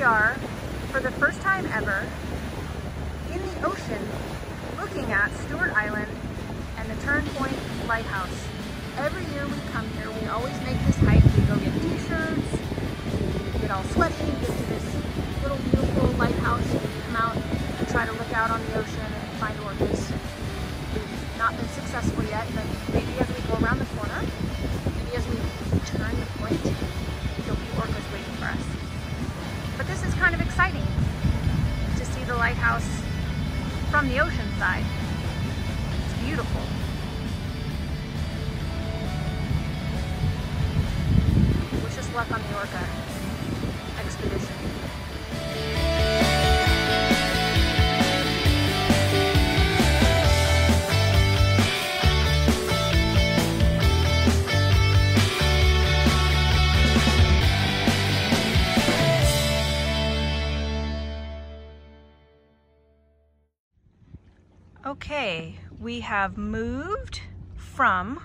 we are, for the first time ever, in the ocean, looking at Stuart Island and the Turn Point Lighthouse. Every year we come here, we always make this hike. We go get t-shirts, get all sweaty, get to this little beautiful lighthouse, and come out and try to look out on the ocean and find orcas. We've not been successful yet, but maybe as we go around the corner, maybe as we turn the point, there'll be orcas waiting for us. But this is kind of exciting to see the lighthouse from the ocean side. It's beautiful. Wish us luck on the orca expedition. We have moved from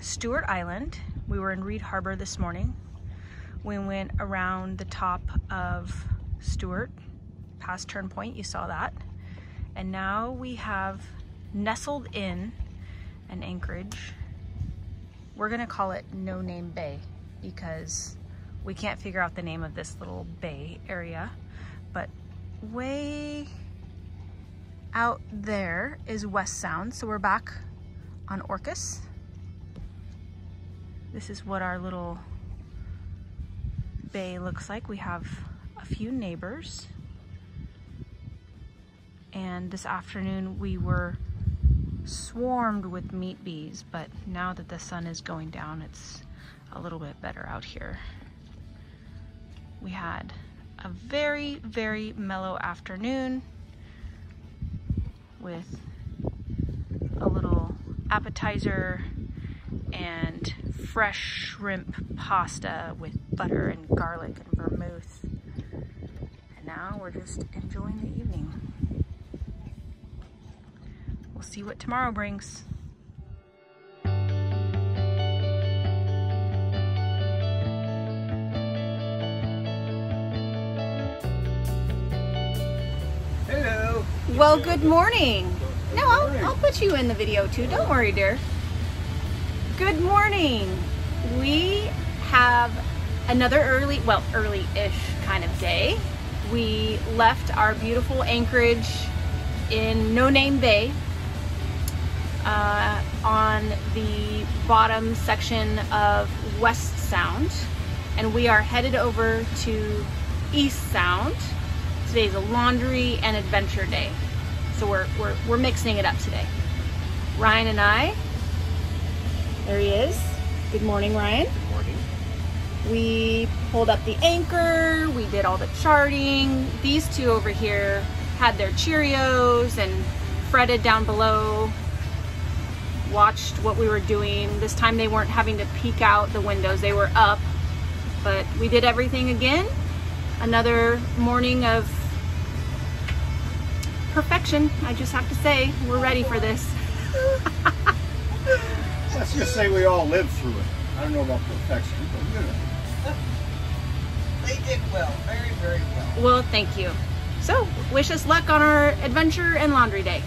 Stuart Island. We were in Reid Harbor this morning. We went around the top of Stuart, past Turn Point, you saw that. And now we have nestled in an anchorage. We're gonna call it No Name Bay because we can't figure out the name of this little bay area. But way out there is West Sound. So we're back on Orcas. This is what our little bay looks like. We have a few neighbors. And this afternoon we were swarmed with meat bees, but now that the sun is going down, it's a little bit better out here. We had a very, very mellow afternoon with a little appetizer and fresh shrimp pasta with butter and garlic and vermouth. And now we're just enjoying the evening. We'll see what tomorrow brings. Well, good morning. No, I'll, I'll put you in the video too. Don't worry, dear. Good morning. We have another early, well, early-ish kind of day. We left our beautiful anchorage in No Name Bay uh, on the bottom section of West Sound, and we are headed over to East Sound. Today's a laundry and adventure day. So we're, we're, we're mixing it up today. Ryan and I, there he is. Good morning, Ryan. Good morning. We pulled up the anchor, we did all the charting. These two over here had their Cheerios and fretted down below, watched what we were doing. This time they weren't having to peek out the windows, they were up. But we did everything again. Another morning of perfection, I just have to say. We're ready for this. Let's just say we all lived through it. I don't know about perfection, but you know. They did well, very, very well. Well, thank you. So, wish us luck on our adventure and laundry day.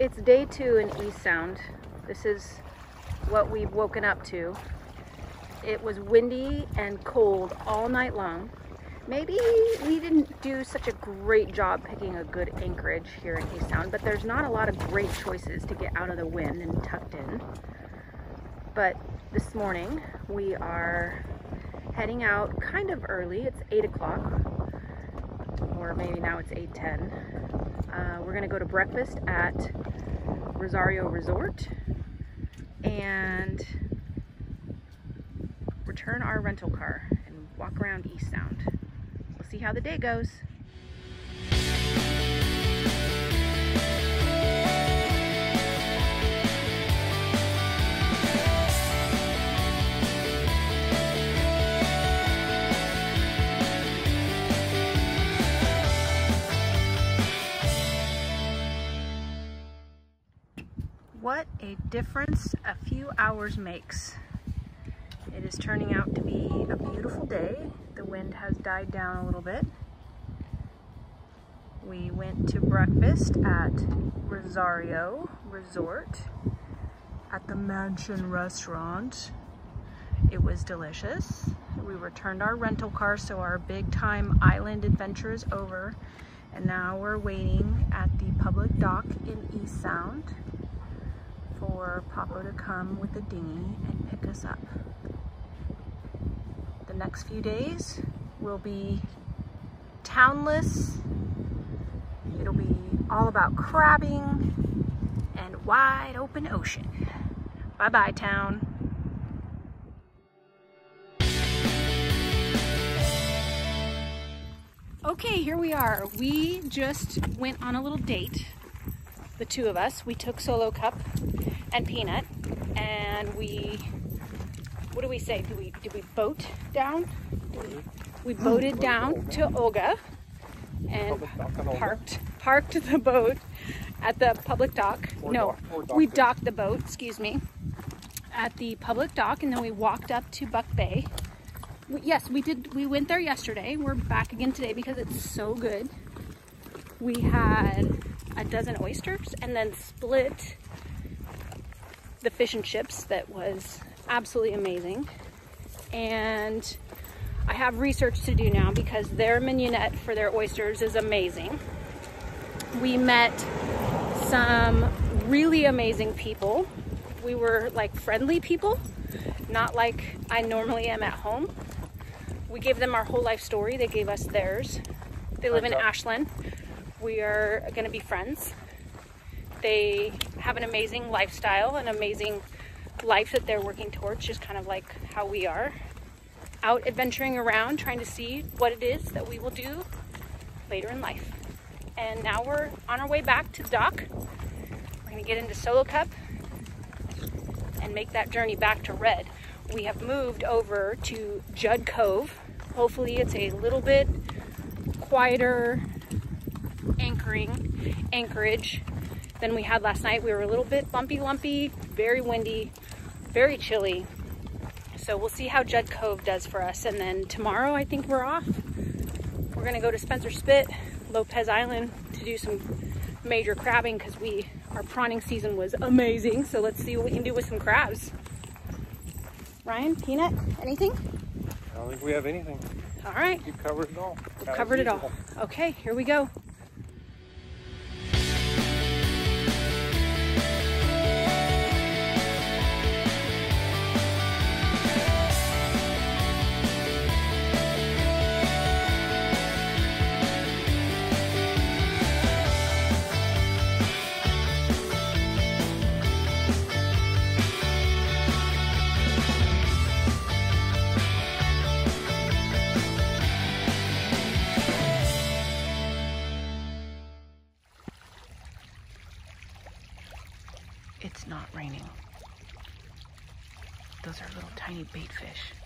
It's day two in East Sound. This is what we've woken up to. It was windy and cold all night long. Maybe we didn't do such a great job picking a good anchorage here in East Sound, but there's not a lot of great choices to get out of the wind and tucked in. But this morning we are heading out kind of early. It's 8 o'clock, or maybe now it's 8.10. Uh, we're gonna go to breakfast at Rosario Resort and return our rental car and walk around East Sound. We'll see how the day goes. Difference a few hours makes. It is turning out to be a beautiful day. The wind has died down a little bit. We went to breakfast at Rosario Resort at the Mansion Restaurant. It was delicious. We returned our rental car, so our big time island adventure is over. And now we're waiting at the public dock in East Sound for Papa to come with the dinghy and pick us up. The next few days will be townless. It'll be all about crabbing and wide open ocean. Bye-bye town. Okay, here we are. We just went on a little date the two of us. We took Solo Cup and Peanut, and we, what do we say? Do we did we boat down? We boated down to Olga and parked parked the boat at the public dock. No, we docked the boat. Excuse me, at the public dock, and then we walked up to Buck Bay. We, yes, we did. We went there yesterday. We're back again today because it's so good. We had a dozen oysters and then split the fish and chips that was absolutely amazing. And I have research to do now because their mignonette for their oysters is amazing. We met some really amazing people. We were like friendly people, not like I normally am at home. We gave them our whole life story. They gave us theirs. They live in Ashland. We are going to be friends. They have an amazing lifestyle, an amazing life that they're working towards, just kind of like how we are. Out adventuring around, trying to see what it is that we will do later in life. And now we're on our way back to the dock. We're to get into Solo Cup and make that journey back to Red. We have moved over to Judd Cove. Hopefully, it's a little bit quieter anchoring anchorage than we had last night. We were a little bit bumpy lumpy, very windy, very chilly. So we'll see how Judd Cove does for us. And then tomorrow I think we're off. We're gonna go to Spencer Spit, Lopez Island to do some major crabbing because we our prawning season was amazing. So let's see what we can do with some crabs. Ryan, Peanut, anything? I don't think we have anything. All right. You covered it all. We've covered it all. Okay, here we go. Tiny bait fish.